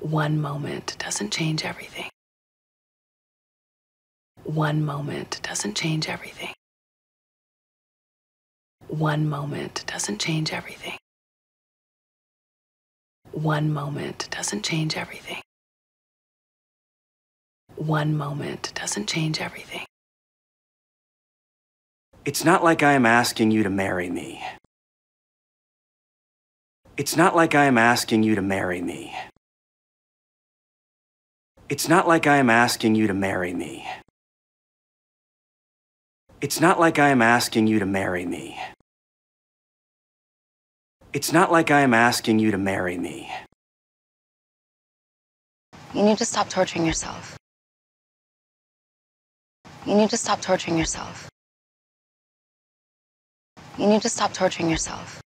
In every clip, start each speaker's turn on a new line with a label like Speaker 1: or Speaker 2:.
Speaker 1: One moment doesn't change everything. One moment doesn't change everything. One moment doesn't change everything. One moment doesn't change everything. One moment doesn't change everything.
Speaker 2: It's not like I am asking you to marry me. It's not like I am asking you to marry me. It's not like I am asking you to marry me. It's not like I am asking you to marry me. It's not like I am asking you to marry me.
Speaker 3: You need to stop torturing yourself. You need to stop torturing yourself. You need to stop torturing yourself.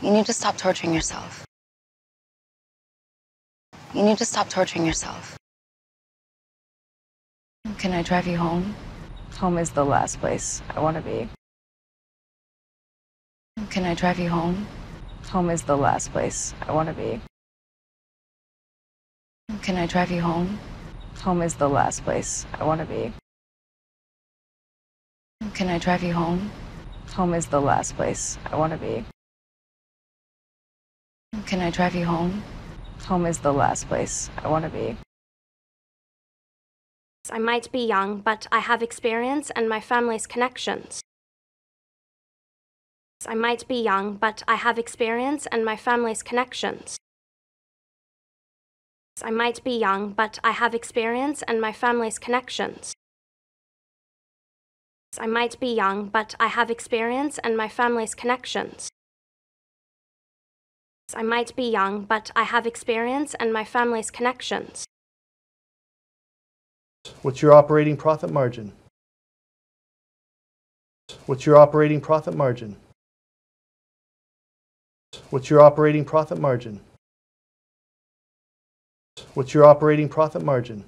Speaker 3: You need to stop torturing yourself. You need to stop torturing yourself. Can I drive you home? Home is the last place I want to be. Can I drive you home? Home is the last place I want to be. Can I drive you home? Home is the last place I want to be. Can I drive you home? Home is the last place I want to be. Can I drive you home? Home is the last place I want to be.
Speaker 4: I might be young, but I have experience and my family's connections. I might be young, but I have experience and my family's connections. I might be young, but I have experience and my family's connections. I might be young, but I have experience and my family's connections. I might be young, but I have experience and my family's connections.
Speaker 5: What's your operating profit margin? What's your operating profit margin? What's your operating profit margin? What's your operating profit margin?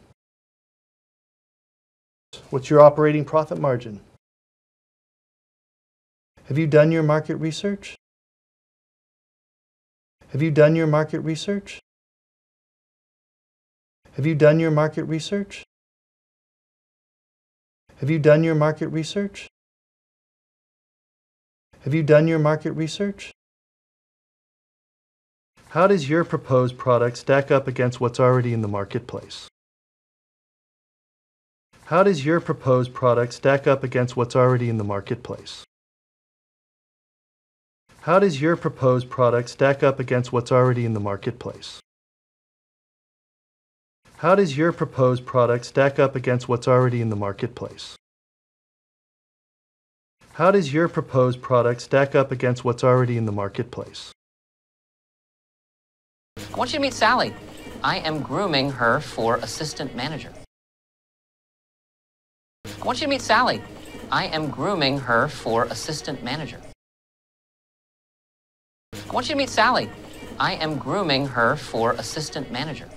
Speaker 5: What's your operating profit margin? Have you done your market research? Have you done your market research? Have you done your market research? Have you done your market research? Have you done your market research? How does your proposed product stack up against what's already in the marketplace? How does your proposed product stack up against what's already in the marketplace? How does your proposed product stack up against what's already in the marketplace? How does your proposed product stack up against what's already in the marketplace? How does your proposed product stack up against what's already in the marketplace?
Speaker 6: I want you to meet Sally. I am grooming her for assistant manager. I want you to meet Sally. I am grooming her for assistant manager. I want you to meet Sally. I am grooming her for assistant manager.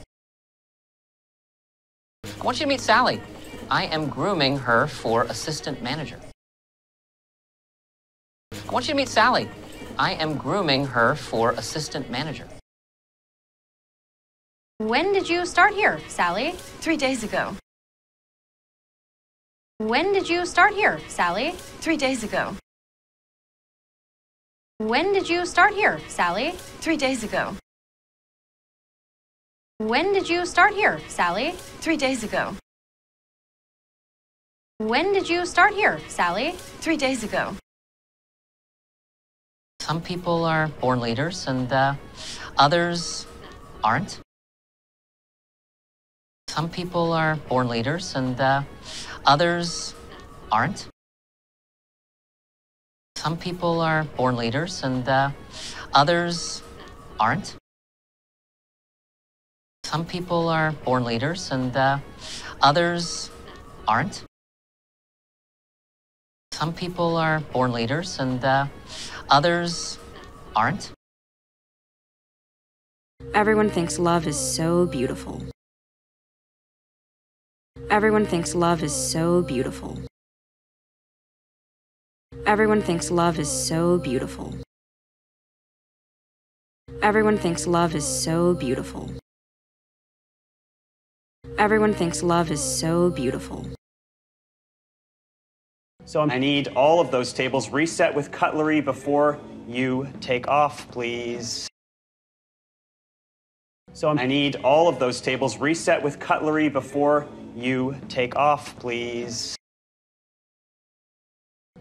Speaker 6: I want you to meet Sally. I am grooming her for assistant manager. I want you to meet Sally. I am grooming her for assistant manager.
Speaker 7: When did you start here, Sally?
Speaker 3: Three days ago.
Speaker 7: When did you start here, Sally?
Speaker 3: Three days ago.
Speaker 7: When did you start here, Sally?
Speaker 3: Three days ago.
Speaker 7: When did you start here, Sally?
Speaker 3: Three days ago.
Speaker 7: When did you start here, Sally?
Speaker 3: Three days ago.
Speaker 6: Some people are born leaders and uh, others aren't. Some people are born leaders and uh, others aren't. Some people are born leaders and uh, others aren't. Some people are born leaders and uh, others aren't. Some people are born leaders and uh, others aren't.
Speaker 8: Everyone thinks love is so beautiful. Everyone thinks love is so beautiful. Everyone thinks love is so beautiful. Everyone thinks love is so beautiful. Everyone thinks love is so beautiful.
Speaker 9: So I need all of those tables reset with cutlery before you take off, please. So I need all of those tables reset with cutlery before you take off, please.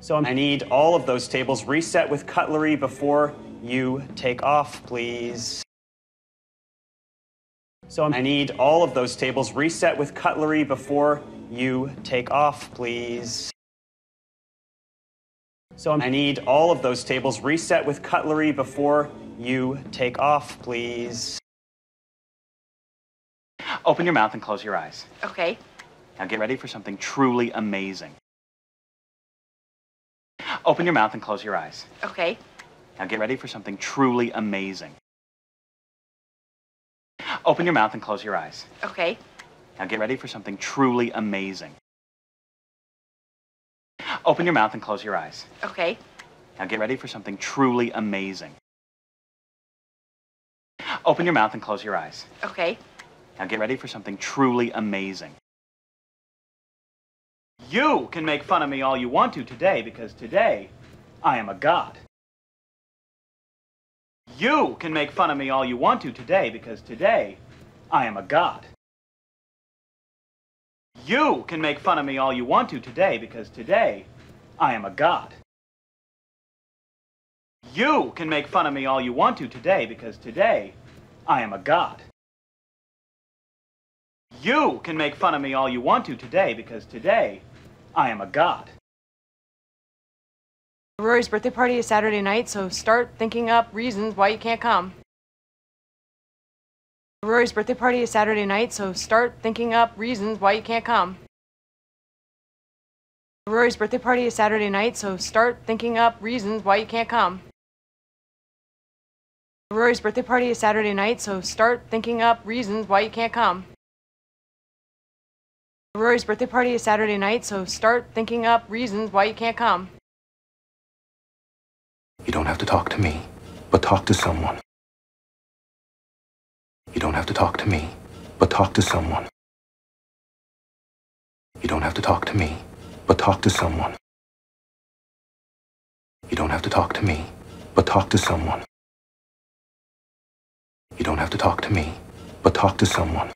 Speaker 9: So I need all of those tables reset with cutlery before you take off, please. So I need all of those tables reset with cutlery before you take off, please. So I need all of those tables reset with cutlery before you take off, please. Open your mouth and close your eyes.
Speaker 10: Okay.
Speaker 9: Now get ready for something truly amazing. Open your mouth and close your eyes.
Speaker 10: Okay.
Speaker 9: Now get ready for something truly amazing. Open your mouth and close your eyes.
Speaker 10: Okay.
Speaker 9: Now get ready for something truly amazing. Open your mouth and close your eyes.
Speaker 10: Okay.
Speaker 9: Now get ready for something truly amazing. Open your mouth and close your eyes.
Speaker 10: Okay.
Speaker 9: Now get ready for something truly amazing. You can make fun of me all you want to today because today I am a god. You can make fun of me all you want to today because today I am a god. You can make fun of me all you want to today because today I am a god. You can make fun of me all you want to today because today I am a god. You can make fun of me all you want to today because today I am a god.
Speaker 10: Rory's birthday party is Saturday night, so start thinking up reasons why you can't come. Rory's birthday party is Saturday night, so start thinking up reasons why you can't come. Rory's birthday party is Saturday night, so start thinking up reasons why you can't come. Rory's birthday party is Saturday night, so start thinking up reasons why you can't come. Rory's birthday party is Saturday night, so start thinking up reasons why you can't come.
Speaker 2: You don't have to talk to me, but talk to someone. You don't have to talk to me, but talk to someone. You don't have to talk to me, but talk to someone. You don't have to talk to me, but talk to someone. You don't have to talk to me, but talk to someone.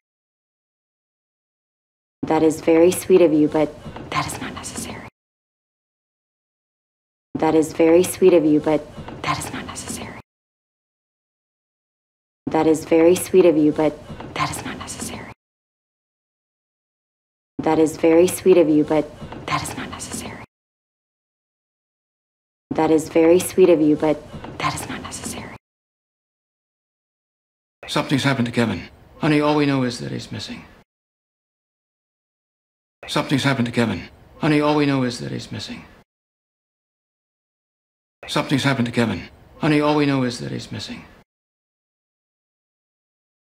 Speaker 11: That is very sweet of you, but that is not necessary. That is very sweet of you, but that is not necessary. That is very sweet of you, but that is not necessary. That is very sweet of you, but that is not necessary. That is very sweet of you, but that is not necessary.
Speaker 12: Something's happened to Kevin. Honey, all we know is that he's missing. Something's happened to Kevin. Honey, all we know is that he's missing. Something's happened to Kevin. Honey, all we know is that he's missing.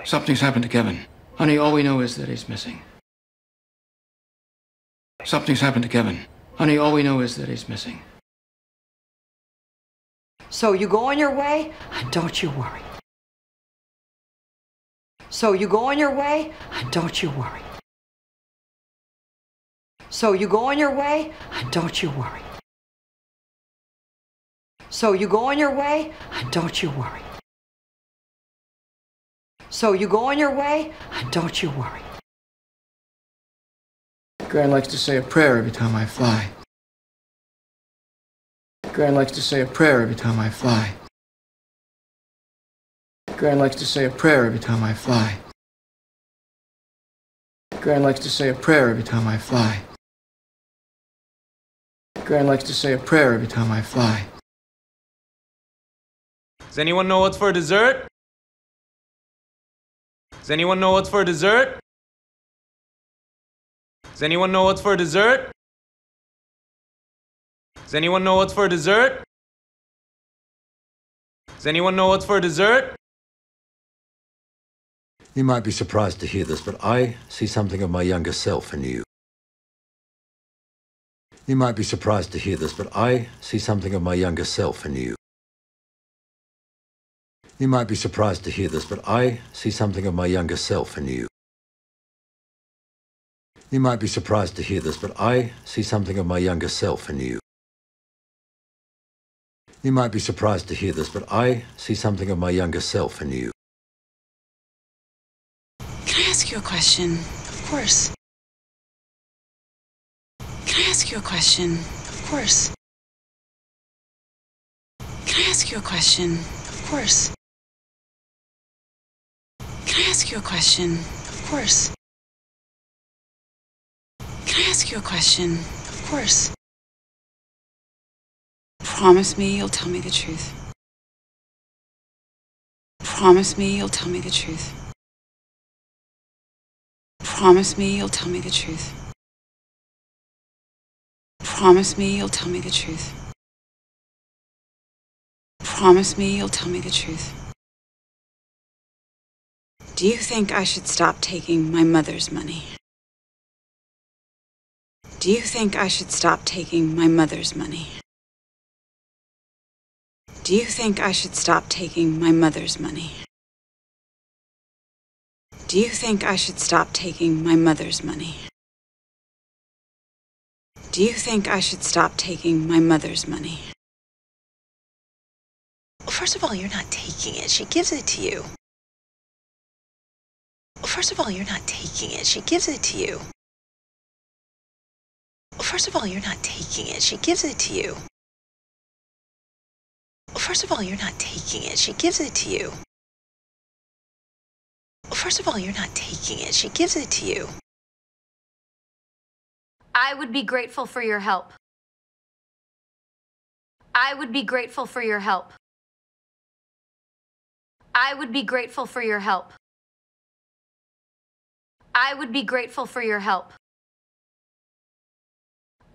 Speaker 12: Something's happened to Kevin. Honey, all we know is that he's missing. Something's happened to Kevin. Honey, all we know is that he's missing.
Speaker 13: So you go on your way, and don't you worry. So you go on your way, and don't you worry. So you go on your way, and don't you worry. So you go on your way, and don't you worry. So you go on your way, and don't you worry.
Speaker 12: Gran likes to say a prayer every time I fly. Gran likes to say a prayer every time I fly. Gran likes to say a prayer every time I fly. Gran likes to say a prayer every time I fly. Gran likes to say a prayer every time I fly.
Speaker 14: Does anyone know what's for dessert? Does anyone know what's for dessert? Does anyone know what's for dessert? Does anyone know what's for dessert? Does anyone know what's for dessert?
Speaker 15: You might be surprised to hear this, but I see something of my younger self in you. You might be surprised to hear this, but I see something of my younger self in you. You might be surprised to hear this, but I see something of my younger self in you. You might be surprised to hear this, but I see something of my younger self in you. You might be surprised to hear this, but I see something of my younger self in you.
Speaker 16: Can I ask you a question? Of course. Can I ask you a question? Of course. Can I ask you a question? Of course. Can I ask you a question? Of course. Can I ask you a question? Of course. Promise me you'll tell me the truth. Promise me you'll tell me the truth. Promise me you'll tell me the truth. Promise me you'll tell me the truth. Promise me you'll tell me the truth. Do you think I should stop taking my mother's money? Do you think I should stop taking my mother's money? Do you think I should stop taking my mother's money? Do you think I should stop taking my mother's money? Do you think I should stop taking my mother's money?
Speaker 17: Well, First of all, you're not taking it. She gives it to you. Well, First of all, you're not taking it. She gives it to you. Well, First of all, you're not taking it. She gives it to you. Well, First of all, you're not taking it. She gives it to you. Well, First of all, you're not taking it. She gives it to you.
Speaker 18: I would be grateful for your help. I would be grateful for your help. I would be grateful for your help. I would be grateful for your help.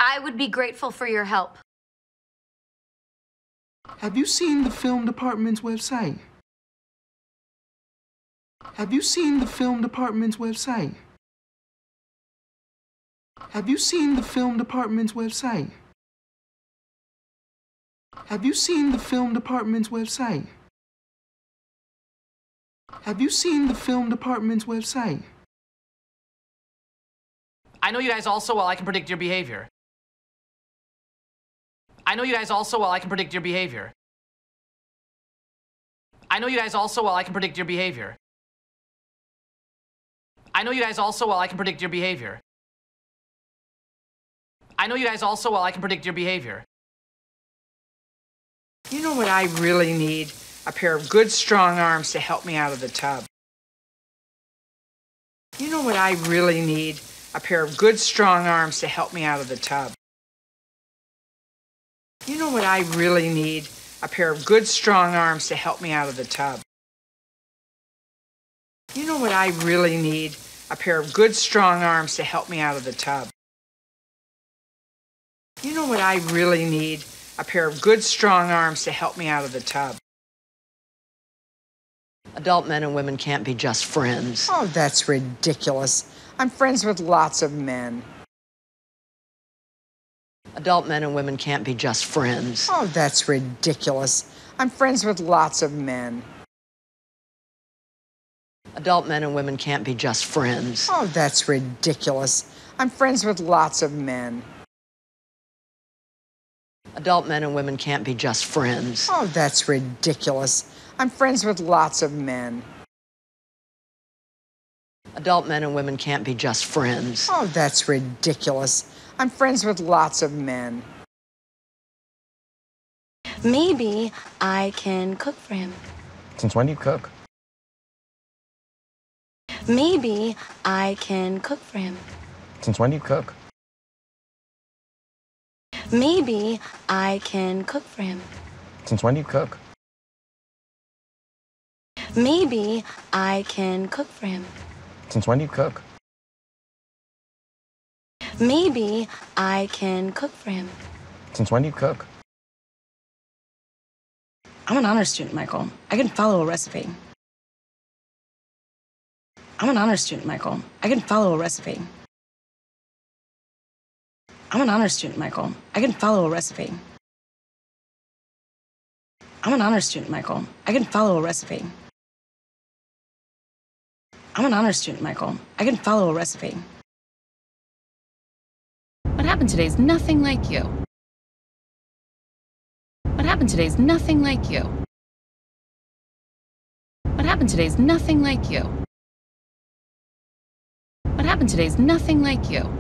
Speaker 18: I would be grateful for your help.
Speaker 19: Have you seen the film department's website? Have you seen the film department's website? Have you seen the film department's website? Have you seen the film department's website? Have you seen the film department's website?
Speaker 20: I know you guys all so well I can predict your behavior. I know you guys all so well I can predict your behavior. I know you guys all so well I can predict your behavior. I know you guys all so well I can predict your behavior. I know you guys all so well I can predict your behavior.
Speaker 21: You know what I really need? A pair of good, strong arms to help me out of the tub. You know what I really need? A pair of good, strong arms to help me out of the tub. You know what I really need? A pair of good, strong arms to help me out of the tub. You know what I really need? A pair of good, strong arms to help me out of the tub. You know what I really need? A pair of good, strong arms to help me out of the tub.
Speaker 22: Adult men and women can't be just friends.
Speaker 21: Oh, that's ridiculous. I'm friends with lots of men.
Speaker 22: Adult men and women can't be just friends.
Speaker 21: Oh, that's ridiculous. I'm friends with lots of men.
Speaker 22: Adult men and women can't be just friends.
Speaker 21: Oh, that's ridiculous. I'm friends with lots of men.
Speaker 22: Adult men and women can't be just friends.
Speaker 21: Oh, that's ridiculous. I'm friends with lots of men.
Speaker 22: Adult men and women can't be just friends.
Speaker 21: Oh, that's ridiculous. I'm friends with lots of men.
Speaker 11: Maybe I can cook for him.
Speaker 12: Since when do you cook?
Speaker 11: Maybe I can cook for him.
Speaker 12: Since when do you cook?
Speaker 11: Maybe I can cook for him.
Speaker 12: Since when do you cook?
Speaker 11: Maybe I can cook for him.
Speaker 12: Since when do you cook?
Speaker 11: Maybe I can cook for him.
Speaker 12: Since when do you cook?
Speaker 23: I'm an honor student, Michael. I can follow a recipe. I'm an honor student, Michael. I can follow a recipe. I'm an honor student, Michael. I can follow a recipe.
Speaker 24: I'm an honor student, Michael. I can follow a recipe. I'm an honor student, Michael. I can follow a recipe.
Speaker 25: What happened today is nothing like you. What happened today is nothing like you. What happened today is nothing like you. What happened today is nothing like you.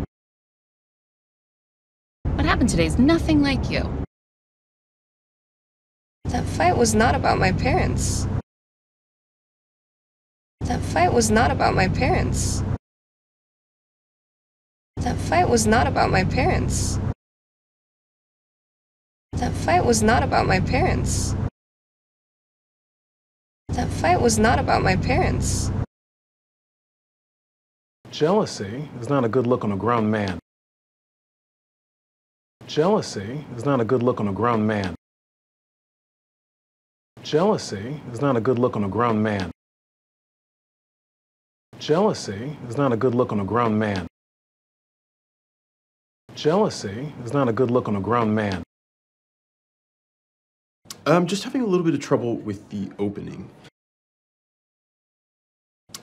Speaker 25: What happened today is nothing like you.
Speaker 9: That fight was not about my parents. That fight was not about my parents. That fight was not about my parents. That fight was not about my parents. That fight was not about my parents.
Speaker 26: Jealousy is not a good look on a grown man. Jealousy is not a good look on a grown man. Jealousy is not a good look on a grown man. Jealousy is not a good look on a grown man. Jealousy is not a good look on a grown man.
Speaker 27: I'm just having a little bit of trouble with the opening.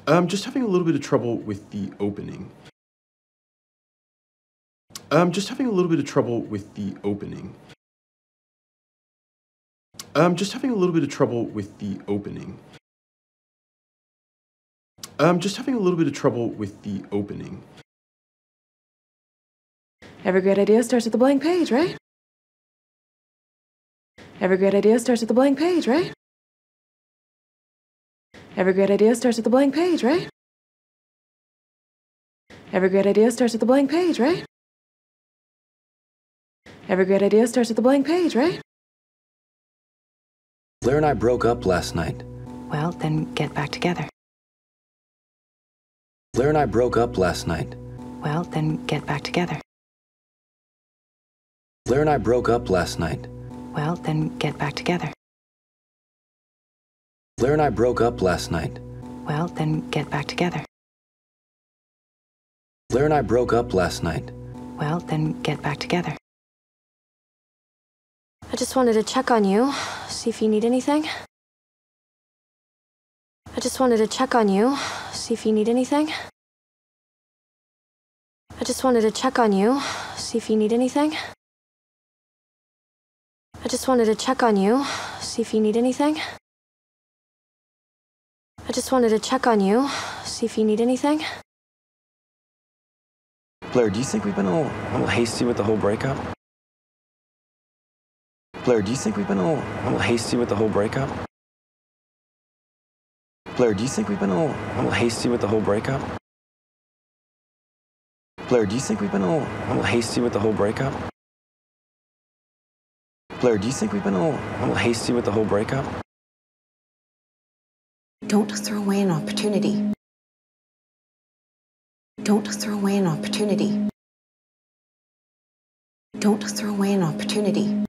Speaker 27: I'm just having a little bit of trouble with the opening. I'm just having a little bit of trouble with the opening. I'm just having a little bit of trouble with the opening. I'm just having a little bit of trouble with the opening.
Speaker 18: Every great idea starts with a blank page, right? Every great idea starts with a blank page, right? Every great idea starts with a blank page, right? Every great idea starts with a blank page, right? Every great idea starts with a blank page, right?
Speaker 12: Blair and I broke up last night.
Speaker 23: Well, then get back together.
Speaker 12: Blair and I broke up last night.
Speaker 23: Well, then get back together.
Speaker 12: Blair and I broke up last night.
Speaker 23: Well, then get back together.
Speaker 12: Blair and I broke up last night.
Speaker 23: Well, then get back together.
Speaker 12: Blair and I broke up last night.
Speaker 23: Well, then get back together.
Speaker 28: I just wanted to check on you, see if you need anything. I just wanted to check on you, see if you need anything. I just wanted to check on you, see if you need anything. I just wanted to check on you, see if you need anything. I just wanted to check on you, see if you need anything.
Speaker 12: Blair, do you think we've been a little, a little hasty with the whole breakup? Blair, do you think we've been a little, a little hasty with the whole breakup? Blair, do you think we've been a little, a little hasty with the whole breakup? Blair, do you think we've been a little, a little hasty with the whole breakup? Blair, do you think we've been a little, a little hasty with the whole breakup?
Speaker 13: Don't throw away an opportunity. Don't throw away an opportunity. Don't throw away an opportunity.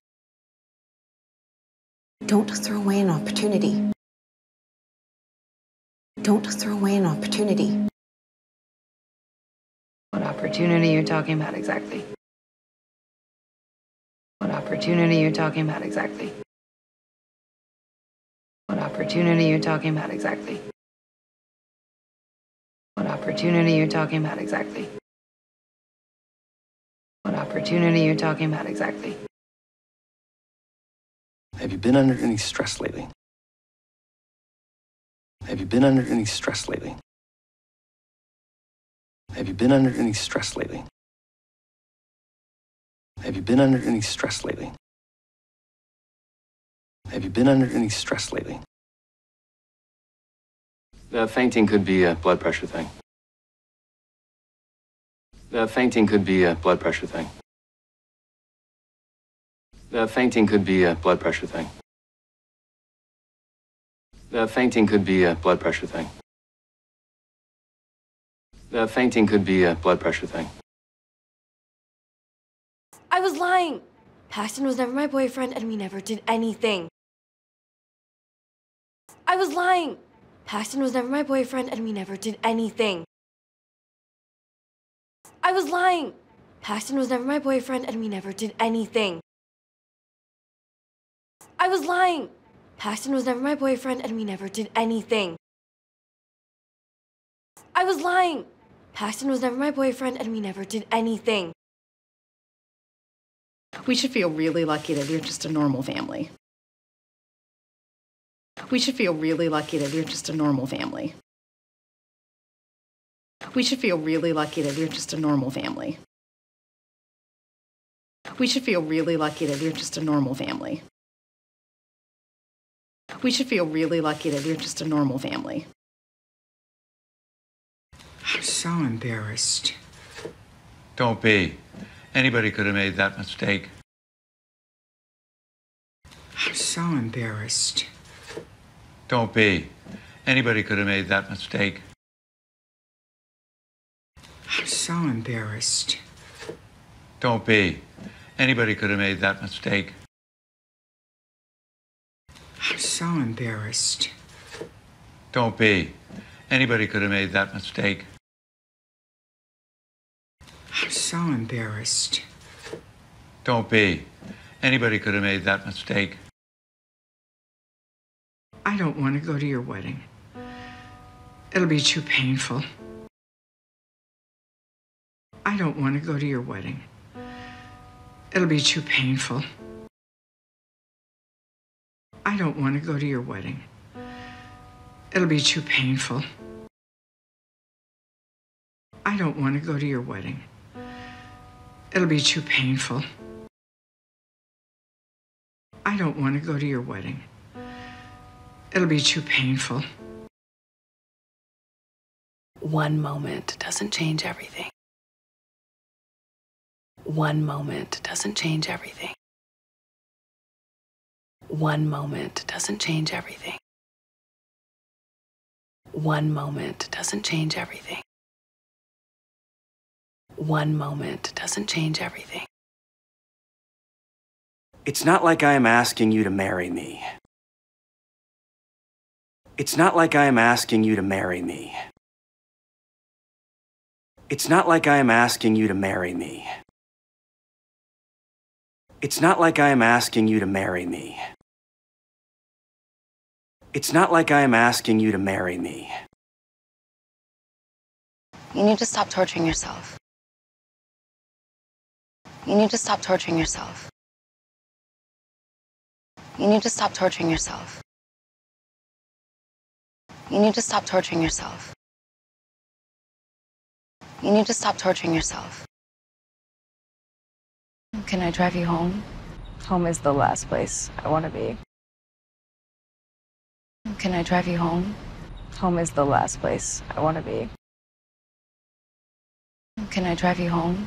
Speaker 13: Don't throw away an opportunity. Don't throw away an opportunity.
Speaker 9: What opportunity you're talking about exactly? What opportunity you're talking about exactly? What opportunity you're talking about exactly? What opportunity you're talking about exactly? What opportunity you're talking about exactly?
Speaker 29: Have you been under any stress lately? Have you been under any stress lately? Have you been under any stress lately? Have you been under any stress lately? Have you been under any stress lately? The fainting could be a blood pressure thing. The fainting could be a blood pressure thing. The fainting could be a blood pressure thing. The fainting could be a blood pressure thing. The fainting could be a blood pressure thing.
Speaker 28: I was lying. Paxton was never my boyfriend, and we never did anything. I was lying. Paxton was never my boyfriend, and we never did anything. I was lying. Paxton was never my boyfriend, and we never did anything. I was lying.
Speaker 10: Paxton was never my boyfriend, and we never did anything. I was lying. Paxton was never my boyfriend, and we never did anything.
Speaker 3: We should feel really lucky that we're just a normal family. We should feel really lucky that we're just a normal family. We should feel really lucky that we're just a normal family. We should feel really lucky that we're just a normal family. We should feel really lucky that we're just a normal family.
Speaker 19: I'm so embarrassed.
Speaker 30: Don't be. Anybody could have made that mistake.
Speaker 19: I'm so embarrassed.
Speaker 30: Don't be. Anybody could have made that mistake.
Speaker 19: I'm so embarrassed.
Speaker 30: Don't be. Anybody could have made that mistake.
Speaker 19: I'm so embarrassed.
Speaker 30: Don't be. Anybody could have made that mistake.
Speaker 19: I'm so embarrassed.
Speaker 30: Don't be. Anybody could have made that mistake.
Speaker 19: I don't want to go to your wedding. It'll be too painful. I don't want to go to your wedding. It'll be too painful. I don't want to go to your wedding. It'll be too painful. I don't want to go to your wedding. It'll be too painful. I don't want to go to your wedding. It'll be too painful.
Speaker 28: One moment doesn't change everything. One moment doesn't change everything. One moment doesn't change everything. One moment doesn't change everything. One moment doesn't change everything.
Speaker 2: It's not like I am asking you to marry me. It's not like I am asking you to marry me. It's not like I am asking you to marry me. It's not like I am asking you to marry me. It's not like I am asking you to marry me.
Speaker 11: You need to stop torturing yourself. You need to stop torturing yourself. You need to stop torturing yourself. You need to stop torturing yourself. You need to stop torturing yourself.
Speaker 31: Can I drive you home? Home is the last place I want to be. Can I drive you home? Home is the last place I want to be. Can I drive you home?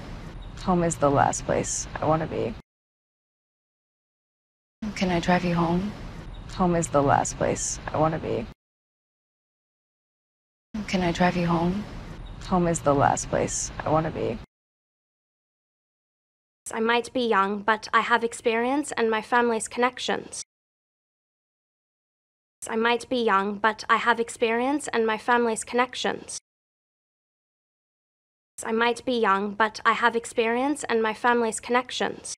Speaker 31: Home is the last place I want to be. Can I drive you home? Home is the last place I want to be. Can I drive you home? Home is the last place I want to be.
Speaker 4: I might be young, but I have experience and my family's connections. I might be young, but I have experience and my family's connections. I might be young, but I have experience and my family's connections.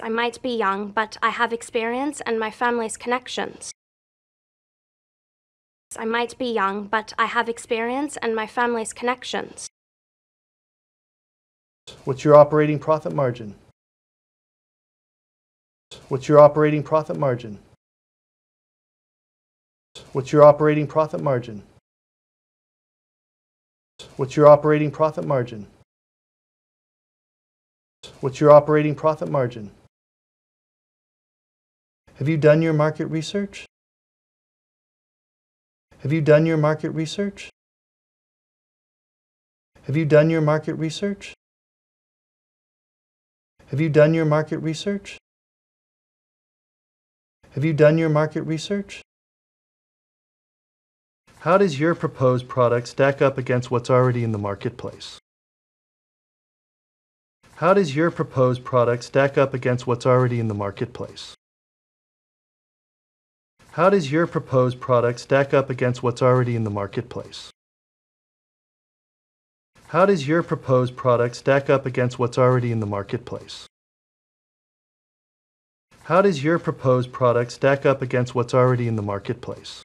Speaker 4: I might be young, but I have experience and my family's connections. I might be young, but I have experience and my family's connections.
Speaker 5: What's your operating profit margin? What's your operating profit margin? What's your operating profit margin? What's your operating profit margin? What's your operating profit margin? Have you done your market research? Have you done your market research? Have you done your market research? Have you done your market research? Have you done your market research? How does your proposed product stack up against what's already in the marketplace? How does your proposed product stack up against what's already in the marketplace? How does your proposed product stack up against what's already in the marketplace? How does your proposed product stack up against what's already in the marketplace? How does your proposed product stack up against what's already in the marketplace?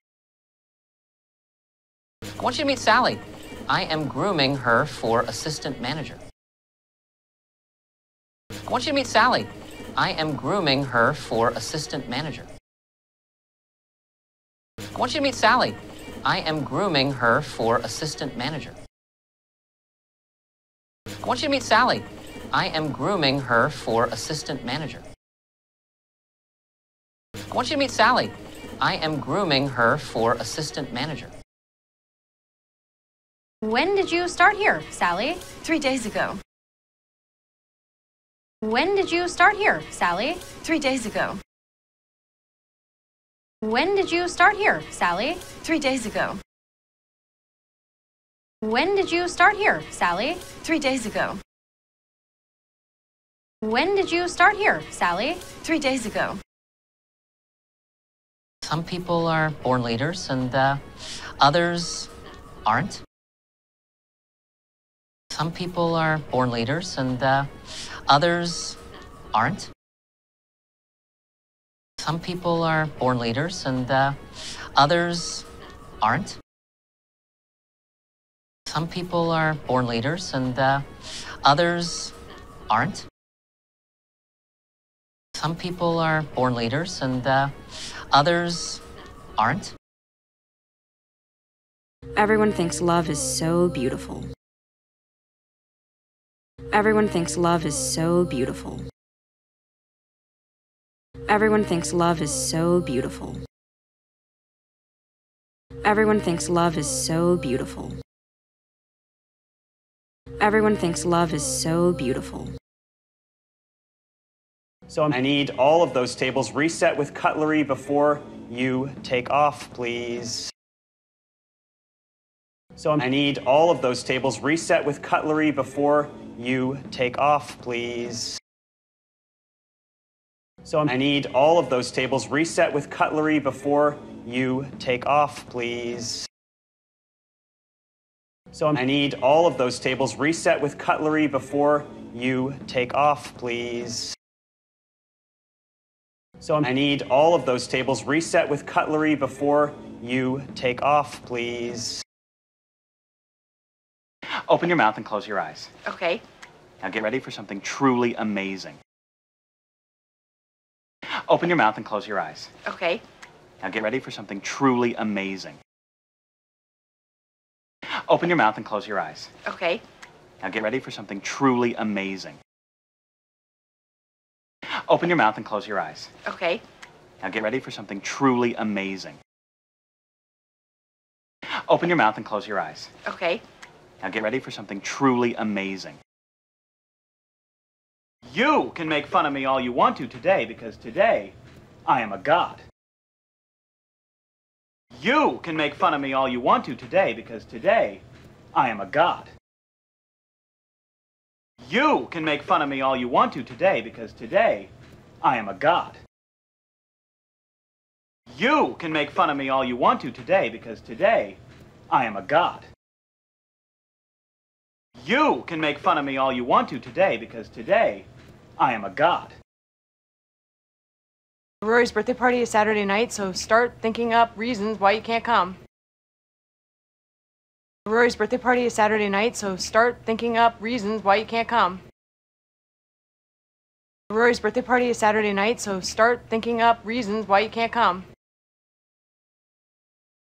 Speaker 6: I want you to meet Sally. I am grooming her for assistant manager. I want you to meet Sally. I am grooming her for assistant manager. I want you to meet Sally. I am grooming her for assistant manager. I want you to meet Sally. I am grooming her for assistant manager. I want you to meet Sally. I am grooming her for assistant manager.
Speaker 7: When did you start here, Sally?
Speaker 8: Three days ago.
Speaker 7: When did you start here, Sally?
Speaker 8: Three days ago.
Speaker 7: When did you start here, Sally?
Speaker 8: Three days ago.
Speaker 7: When did you start here, Sally?
Speaker 8: Three days ago.
Speaker 7: When did you start here, Sally?
Speaker 8: Three days ago.
Speaker 6: Some people are born leaders and uh, others aren't. Some people are born leaders and uh, others aren't. Some people are born leaders and uh, others aren't. Some people are born leaders and uh, others aren't. Some people are born leaders and uh, others aren't.
Speaker 8: Everyone thinks love is so beautiful. Everyone thinks love is so beautiful. Everyone thinks love is so beautiful. Everyone thinks love is so beautiful. Everyone thinks love is so beautiful.
Speaker 9: So I need all of those tables reset with cutlery before you take off, please. So I need all of those tables reset with cutlery before you take off, please. So I need all of those tables reset with cutlery before you take off, please. So I need all of those tables reset with cutlery before you take off, please. So I need all of those tables reset with cutlery before you take off, please. Open your mouth and close your eyes.
Speaker 10: Okay.
Speaker 9: Now get ready for something truly amazing. Open your mouth and close your eyes.
Speaker 10: Okay.
Speaker 9: Now get ready for something truly amazing. Open your mouth and close your eyes.
Speaker 10: Okay.
Speaker 9: Now get ready for something truly amazing. Open your mouth and close your eyes.
Speaker 10: Okay.
Speaker 9: Now get ready for something truly amazing. Open your mouth and close your eyes.
Speaker 10: Okay.
Speaker 9: Now get ready for something truly amazing. You can make fun of me all you want to today because today I am a god. You can make fun of me all you want to today because today I am a god. You can make fun of me all you want to today because today I am a god. You can make fun of me all you want to today because today I am a god. You can make fun of me all you want to today because today I am a god.
Speaker 10: Rory's birthday party is Saturday night, so start thinking up reasons why you can't come. Rory's birthday party is Saturday night, so start thinking up reasons why you can't come. Rory's birthday party is Saturday night, so start thinking up reasons why you can't come.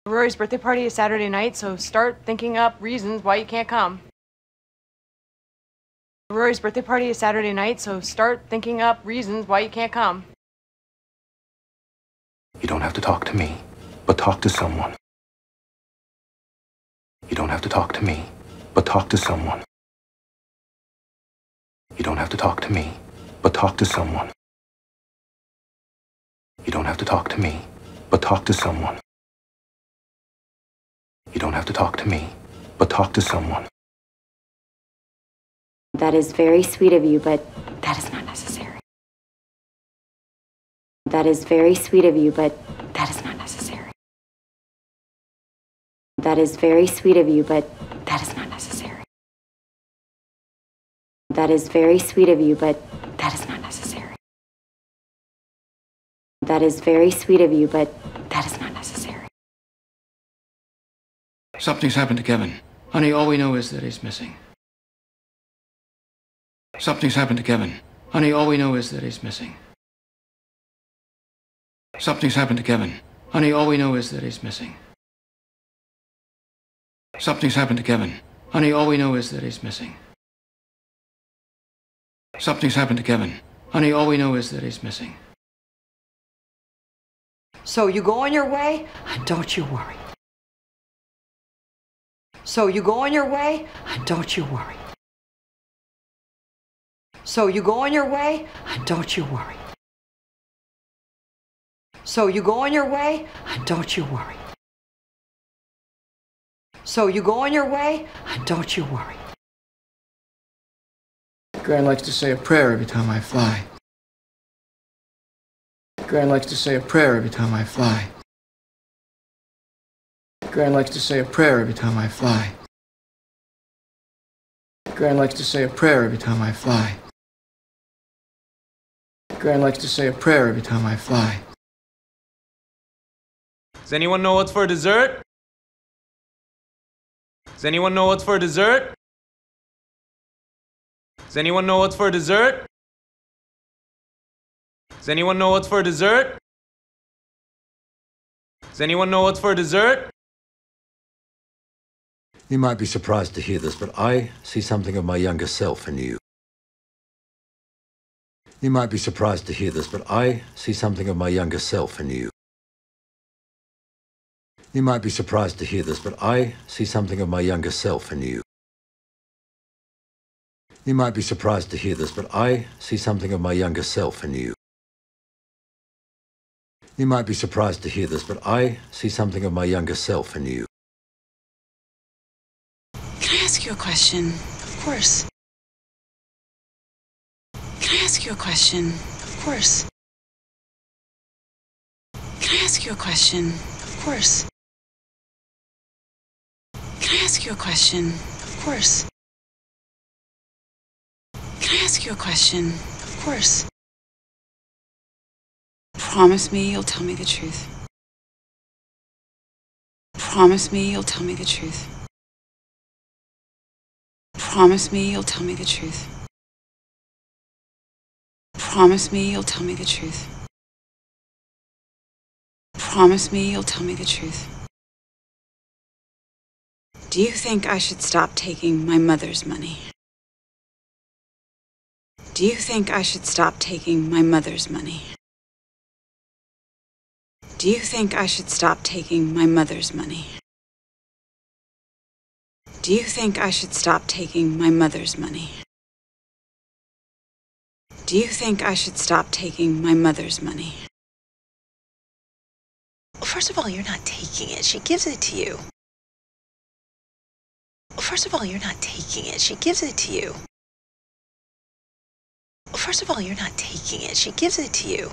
Speaker 10: Rory's birthday party is Saturday night, so start thinking up reasons why you can't come. Rory's birthday party is Saturday night, so start thinking up reasons why you can't come.
Speaker 2: You don't have to talk to me, but talk to someone. You don't have to talk to me, but talk to someone. You don't have to talk to me, but talk to someone. You don't have to talk to me, but talk to someone. You don't have to talk to me, but talk to someone.
Speaker 8: That is very sweet of you, but that is not necessary. That is very sweet of you, but that is not necessary. That is very sweet of you, but that is not necessary. That is very sweet of you, but that is not necessary.
Speaker 11: That is very sweet of you, but that is not necessary.
Speaker 12: Something's happened to Kevin. Honey, all we know is that he's missing. Something's happened to Kevin. Honey, all we know is that he's missing. Something's happened to Kevin. Honey, all we know is that he's missing. Something's happened to Kevin. Honey, all we know is that he's missing. Something's happened to Kevin. Honey, all we know is that he's missing.
Speaker 13: So you go on your way, and don't you worry. So you go on your way, and don't you worry. So you go on your way, and don't you worry. So you go on your way, and don't you worry. So you go on your way, and don't you worry.
Speaker 12: Gran likes to say a prayer every time I fly. Gran likes to say a prayer every time I fly. Gran likes to say a prayer every time I fly. Gran likes to say a prayer every time I fly. Gran likes to say a prayer every time I fly.
Speaker 9: Does anyone know what's for dessert? Does anyone know what's for dessert? Does anyone know what's for dessert? Does anyone know what's for dessert? Does anyone know what's for dessert?
Speaker 15: You might be surprised to hear this, but I see something of my younger self in you. You might be surprised to hear this, but I see something of my younger self in you. You might be surprised to hear this, but I see something of my younger self in you. You might be surprised to hear this, but I see something of my younger self in you. You might be surprised to hear this, but I see something of my younger self in you.
Speaker 16: Can I ask you a question? Of course. Can I ask you a question? Of course. Can I ask you a question? Of course. Can I ask you a question? Of course. Can I ask you a question? Of course. Promise me you'll tell me the truth. Promise me you'll tell me the truth. Promise me you'll tell me the truth. Promise me you'll tell me the truth. Promise me you'll tell me the truth. Do you think I should stop taking my mother's money? Do you think I should stop taking my mother's money? Do you think I should stop taking my mother's money? Do you think I should stop taking my mother's money? Do you think I should stop taking my mother's money?
Speaker 32: Well, First of all, you're not taking it. She gives it to you. Well, First of all, you're not taking it. She gives it to you. Well, First of all, you're not taking it. She gives it to you.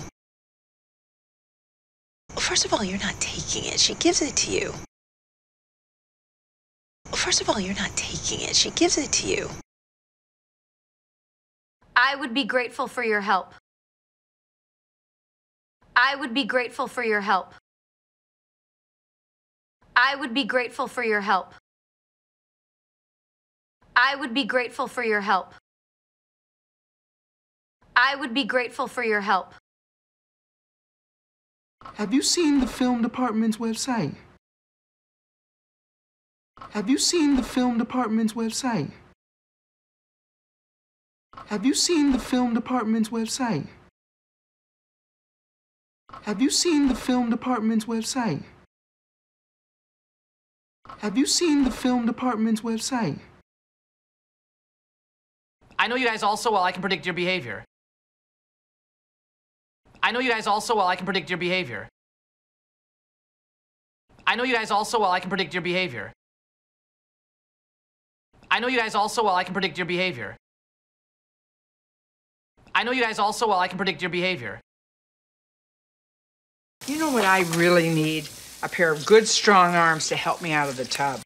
Speaker 32: First of all, you're not taking it. She gives it to you. First of all, you're not taking it. She gives it to you.
Speaker 33: I would be grateful for your help. I would be grateful for your help. I would be grateful for your help. I would be grateful for your help. I would be grateful for your help.
Speaker 19: Have you seen the film department's website? Have you seen the film department's website? Have you seen the film department's website? Have you seen the film department's website? Have you seen the film department's website?
Speaker 20: I know you guys all so well I can predict your behavior. I know you guys all so well I can predict your behavior. I know you guys all so well I can predict your behavior. I know you guys all so well I can predict your behavior. I know you guys all so well I can predict your behavior.
Speaker 34: You know what I really need? A pair of good, strong arms to help me out of the tub.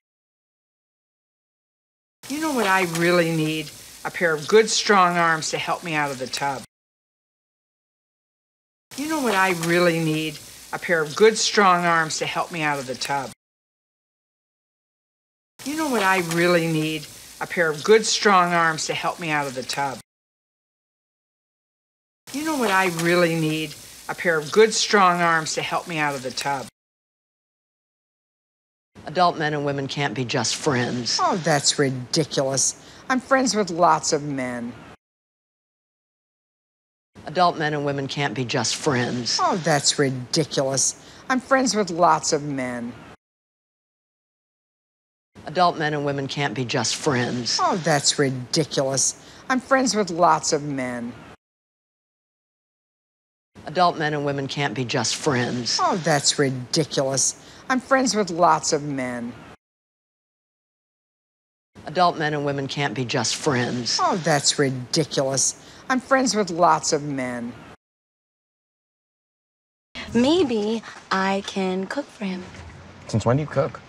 Speaker 34: You know what I really need? A pair of good, strong arms to help me out of the tub.
Speaker 21: You know what I really need? A pair of good, strong arms to help me out of the tub. You know what I really need? A pair of good, strong arms to help me out of the tub. You know what I really need? A pair of good, strong arms to help me out of the tub.
Speaker 22: Adult men and women can't be just friends.
Speaker 21: Oh, that's ridiculous. I'm friends with lots of men.
Speaker 22: Adult men and women can't be just friends.
Speaker 21: Oh, that's ridiculous. I'm friends with lots of men.
Speaker 22: Adult men and women can't be just friends.
Speaker 21: Oh, that's ridiculous. I'm friends with lots of men.
Speaker 22: Adult men and women can't be just friends.
Speaker 21: Oh, that's ridiculous. I'm friends with lots of men.
Speaker 22: Adult men and women can't be just friends.
Speaker 21: Oh, that's ridiculous. I'm friends with lots of men.
Speaker 11: Maybe I can cook for him.
Speaker 12: Since when do you cook?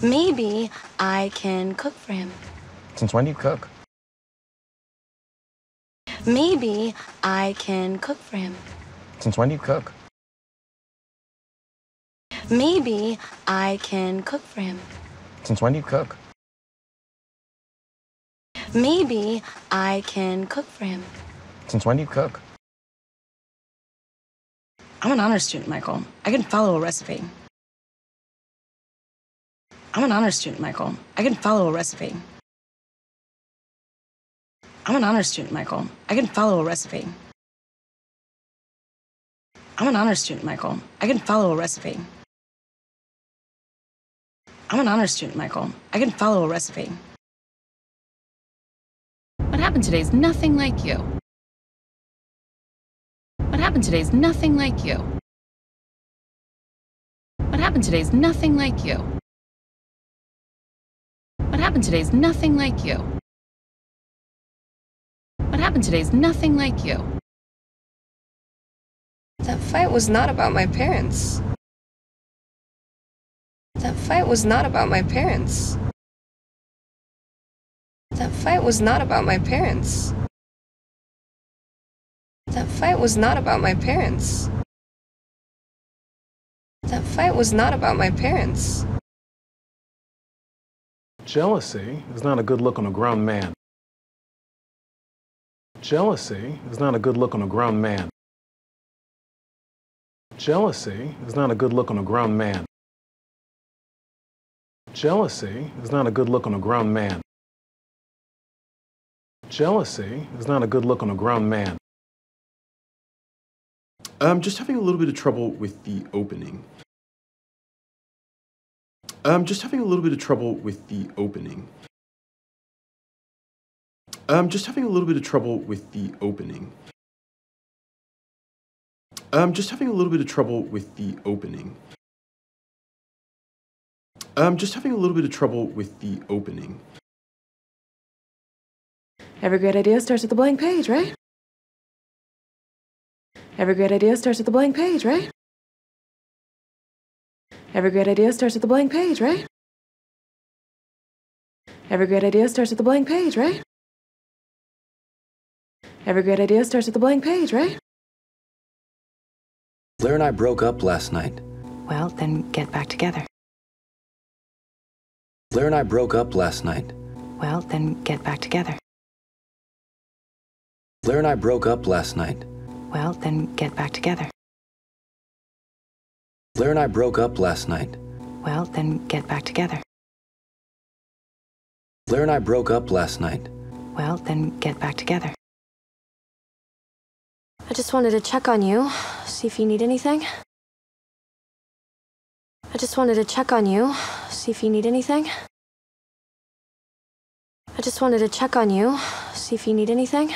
Speaker 11: Maybe I can cook for him.
Speaker 12: Since when do you cook?
Speaker 11: Maybe I can cook for him.
Speaker 12: Since when do you cook?
Speaker 11: Maybe I can cook for him.
Speaker 12: Since when do you cook?
Speaker 11: Maybe I can cook for him.
Speaker 12: Since when do you cook?
Speaker 23: I'm an honor student, Michael. I can follow a recipe. I'm an honor student, Michael. I can follow a recipe. I'm an honor student, Michael. I can follow a recipe. I'm an honor student, Michael. I can follow a recipe. I'm an honor student, Michael. I can follow a recipe.
Speaker 25: What happened today is nothing like you. What happened today is nothing like you. What happened today is nothing like you. What happened today is nothing like you. What happened today is nothing like you.
Speaker 9: That fight was not about my parents. That fight was not about my parents. That fight was not about my parents. That fight was not about my parents. That fight was not about my parents.
Speaker 26: Jealousy is not a good look on a grown man. Jealousy is not a good look on a grown man. Jealousy is not a good look on a grown man. Jealousy is not a good look on a grown man. Jealousy is not a good look on a grown man.
Speaker 27: I'm just having a little bit of trouble with the opening. I'm just having a little bit of trouble with the opening. I'm just having a little bit of trouble with the opening. I'm just having a little bit of trouble with the opening. I'm just having a little bit of trouble with the opening.
Speaker 35: Every great idea starts with a blank page, right? Every great idea starts with a blank page, right? Every great idea starts with a blank page, right? Every great idea starts with a blank page, right? Every great idea starts with a blank page, right?
Speaker 12: Blair and I broke up last night.
Speaker 36: Well, then get back together.
Speaker 12: Blair and I broke up last night.
Speaker 36: Well, then get back together.
Speaker 12: Blair and I broke up last night.
Speaker 36: Well, then get back together.
Speaker 12: Blair and I broke up last night.
Speaker 36: Well, then get back together.
Speaker 12: Blair and I broke up last night.
Speaker 36: Well, then get back together.
Speaker 28: I just wanted to check on you, see if you need anything. I just wanted to check on you, see if you need anything. I just wanted to check on you, see if you need anything.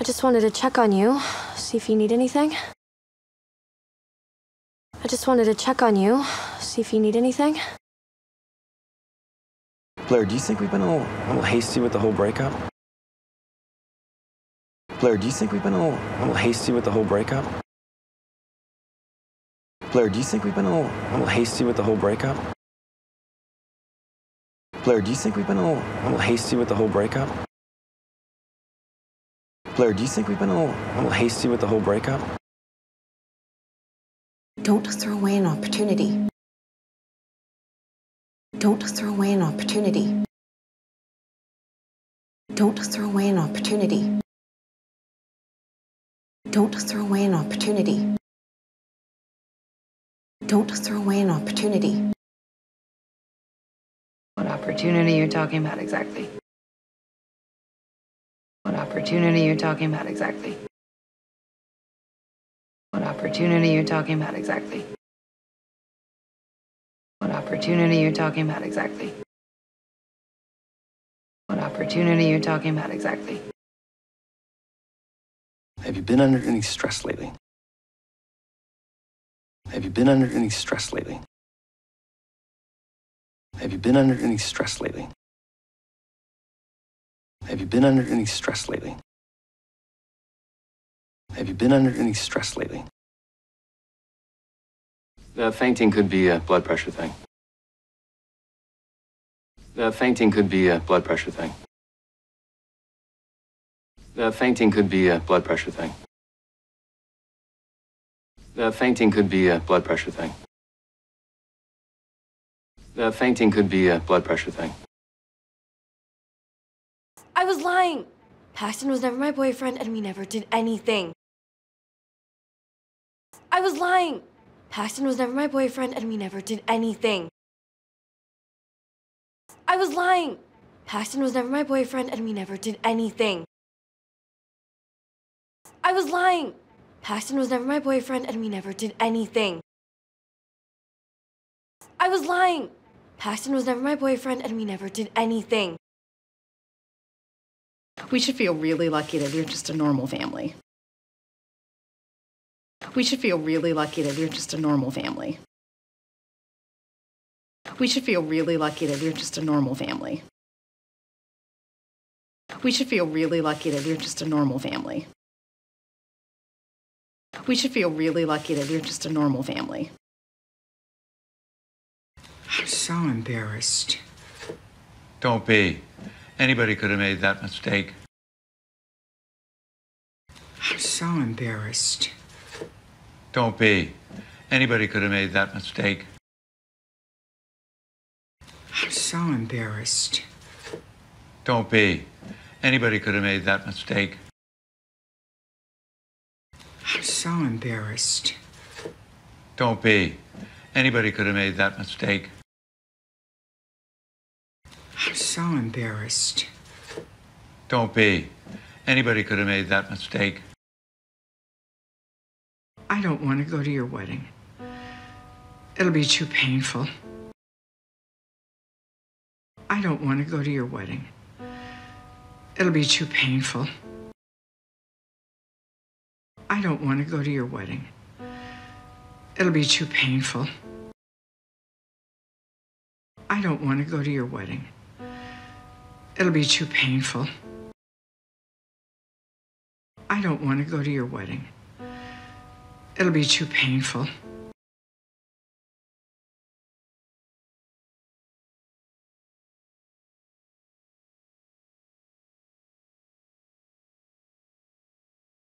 Speaker 28: I just wanted to check on you, see if you need anything. I just wanted to check on you, see if you need anything.
Speaker 12: Blair, do you think we've been a little, a little hasty with the whole breakup? Blair, do you think we've been a little, a little hasty with the whole breakup? Blair, do you think we've been a little, a little hasty with the whole breakup? Blair, do you think we've been a little, a little hasty with the whole breakup?
Speaker 2: Blair, do you think we've been a little, a little hasty with the whole breakup?
Speaker 13: Don't throw away an opportunity. Don't throw away an opportunity. Don't throw away an opportunity. Don't throw away an opportunity. Don't throw away an opportunity.
Speaker 28: What opportunity you're talking about exactly? What opportunity you're talking about exactly? What opportunity you're talking about exactly? What opportunity you're talking about exactly? What opportunity you're talking about exactly?
Speaker 2: Have you been under any stress lately? Have you been under any stress lately? Have you been under any stress lately? Have you been under any stress lately? Have you been under any stress lately?
Speaker 29: The fainting could be a blood pressure thing. The fainting could be a blood pressure thing. The fainting could be a blood pressure thing. The fainting could be a blood pressure thing. The fainting could be a blood pressure thing.
Speaker 10: I was lying. Paxton was never my boyfriend, and we never did anything. I was lying. Paxton was never my boyfriend, and we never did anything. I was lying. Paxton was never my boyfriend, and we never did anything. I was lying. Paxton was never my boyfriend, and we never did anything. I was lying. Paxton was never my boyfriend, and we never did anything.
Speaker 3: We should feel really lucky that we're just a normal family. We should feel really lucky that we're just a normal family. We should feel really lucky that we're just a normal family. We should feel really lucky that we're just a normal family. We should feel really lucky that we're just a normal family.
Speaker 19: I'm so embarrassed.
Speaker 30: Don't be. Anybody could have made that mistake.
Speaker 19: I'm so embarrassed.
Speaker 30: Don't be. Anybody could have made that mistake.
Speaker 19: I'm so embarrassed.
Speaker 30: Don't be. Anybody could have made that mistake.
Speaker 19: I'm so embarrassed.
Speaker 30: Don't be. Anybody could have made that mistake.
Speaker 19: I'm so embarrassed.
Speaker 30: Don't be. Anybody could have made that mistake.
Speaker 19: I don't want to go to your wedding. It'll be too painful. I don't want to go to your wedding. It'll be too painful. I don't want to go to your wedding. It'll be too painful. I don't want to go to your wedding. It'll be too painful. I don't want to go to your wedding. It'll be too painful.